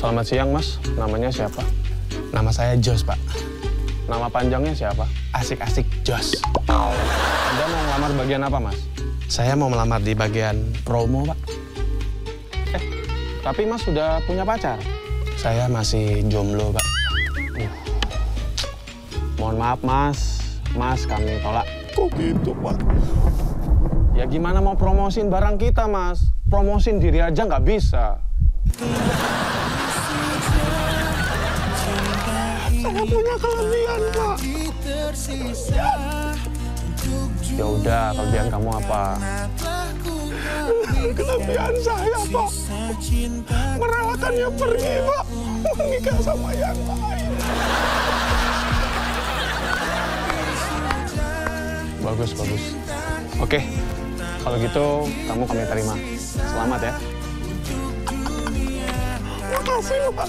Selamat siang, Mas. Namanya siapa? Nama saya Jos, Pak. Nama panjangnya siapa? Asik-asik Jos. Anda mau ngelamar bagian apa, Mas? Saya mau melamar di bagian promo, Pak. Eh, tapi Mas sudah punya pacar? Saya masih jomblo, Pak. Mohon maaf, Mas. Mas, kami tolak. Kok gitu, Pak? Ya gimana mau promosin barang kita, Mas? Promosin diri aja nggak bisa. Saya punya kelebihan, Pak. Ya udah, kelebihan kamu apa? Kelebihan saya, Pak. Merawatannya pergi, Pak. Menikah sama yang lain. Bagus, bagus. Oke, kalau gitu kamu kami terima. Selamat ya. Makasih, Pak.